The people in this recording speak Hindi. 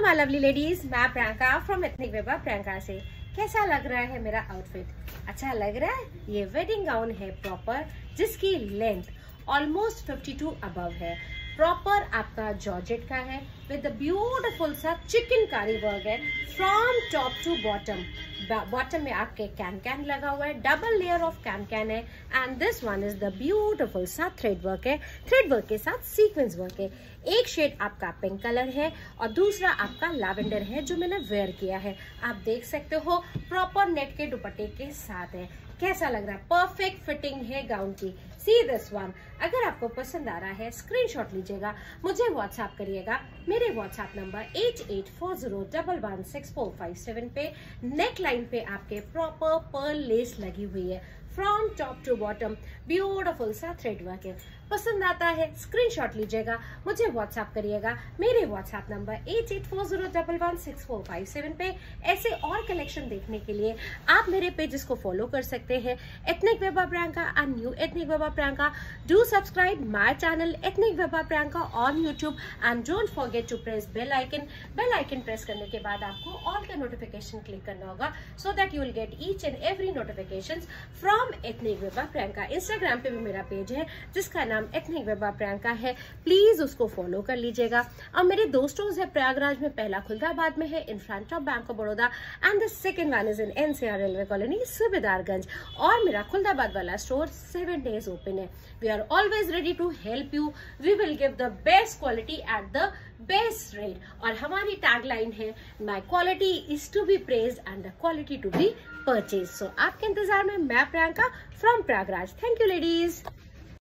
माय लवली लेडीज़ मैं Priyanka from ethnic wear by Priyanka से। कैसा लग रहा है मेरा आउटफिट अच्छा लग रहा है? ये वेडिंग गाउन है प्रॉपर जिसकी लेंथ ऑलमोस्ट 52 अबव है। प्रॉपर आपका जॉर्जेट का है विद ब्यूटिफुल सा चिकन कारी वर्क है from top to bottom bottom में आपके कैन कैन लगा हुआ है double layer of can can है and this one is the beautiful सा थ्रेड वर्क है. थ्रेड वर्क के साथ सीक्वेंस वर्क है. एक शेड आपका पिंक कलर है, और दूसरा आपका लैवेंडर है, जो मैंने वेयर किया है. आप देख सकते हो प्रॉपर नेट के दुपट्टे के साथ है. कैसा लग रहा है? परफेक्ट फिटिंग है गाउन की. सी दिस वन अगर आपको पसंद आ रहा है स्क्रीनशॉट लीजिएगा मुझे व्हाट्सएप करिएगा। मेरे WhatsApp number eight eight four zero double one six four five seven पे। नेक लाइन पे आपके प्रॉपर पर्ल लेस लगी हुई है। From top to bottom. Beautiful सा थ्रेड वर्क है। पसंद आता है स्क्रीनशॉट लीजिएगा, मुझे व्हाट्सएप करिएगा। मेरे WhatsApp number eight eight four zero double one six four five seven पे। ऐसे और कलेक्शन देखने के लिए आप मेरे पेजेस को फॉलो कर सकते हैं। Ethnic wear by Priyanka and new ethnic wear by Priyanka do subscribe my channel ethnic wear by Priyanka on YouTube and don't forget to press bell icon bell icon press करने के बाद आपको ऑल का नोटिफिकेशन क्लिक करना होगा। So that you will get each and every notification from ethnic wear by Priyanka Instagram पे भी मेरा पेज है, जिसका नाम एथनिक वेबा प्रियंका है। प्लीज़ उसको फॉलो कर लीजिएगा। और मेरे दो स्टोर्स है प्रयागराज में पहला खुलदाबाद में है in front of Bank of Baroda and the second one is in NCR railway colony Subedarganj और मेरा खुलदाबाद वाला स्टोर सेवन डेज़ ओपन है। We are always ready to help you we will give the best quality at the best rate और हमारी टैग लाइन है my quality is to be praise and the quality to be purchase so आपके इंतज़ार में मैं Priyanka from Prayagraj thank you ladies